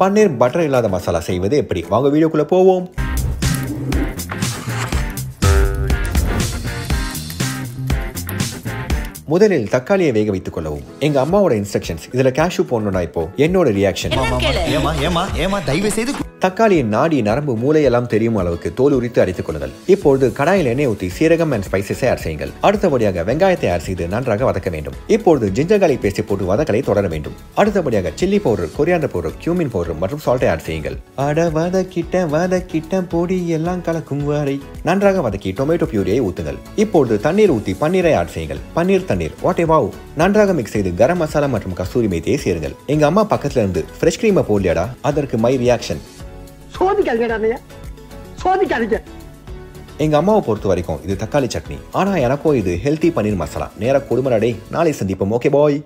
பன்னீர் butter இல்லாத மசாலா செய்வது எப்படி? வாங்க வீடியோக்குள்ளே போவோம். முதலில் தக்காளியை வேக வைத்துக் கொள்ளவும். எங்க அம்மாவோட இன்ஸ்ட்ரக்ஷன்ஸ் இதுல கேஷ்யூ போடணும்னா இப்போ என்னோட ரியாக்ஷன் ஏமா ஏமா ஏமா தயவு செய்து தக்காளியின் நாடி நரம்பு மூளையெல்லாம் தெரியும் அளவுக்கு தோல் உரித்து அரைத்துக் கொள்ளுங்கள் இப்பொழுது கடாயில் எண்ணெய் ஊற்றி சீரகம் அண்ட் ஸ்பைசஸை ஆட் செய்யுங்கள். அடுத்தபடியாக வெங்காயத்தை ஆட் செய்து நன்றாக வதக்க வேண்டும். இப்பொழுது ஜிஞ்சர் கார்லிக் பேஸ்டை போட்டு வதக்கலை தொடர வேண்டும். அடுத்தபடியாக chilli powder coriander powder cumin powder மற்றும் சால்ட்டை ஆட் செய்யுங்கள். அட வதக்கிட்ட வதக்கிட்ட பொடி எல்லாம் கலக்கும் வரை நன்றாக வதக்கி டொமேட்டோ பியூரியை ஊத்துங்கள். இப்பொழுது தண்ணீர் ஊற்றி பன்னீரை ஆட் செய்யுங்கள். பன்னீர் தண்ணீர் வாட் வாவ் நன்றாக மிக்ஸ் செய்து கரம் மசாலா மற்றும் கஸ்தூரி மேத்தியை சேருங்கள். எங்க அம்மா பக்கத்துல இருந்து ஃப்ரெஷ் கிரீமை போடலையாடா? அதற்கு மை ரியாக்ஷன் எங்க அம்மாவை பொறுத்த வரைக்கும் இது தக்காளி சட்னி. ஆனா எனக்கும் இது ஹெல்த்தி பன்னீர் மசாலா. நேரா கொடுமராடே நாளை சந்திப்போம். Okay bye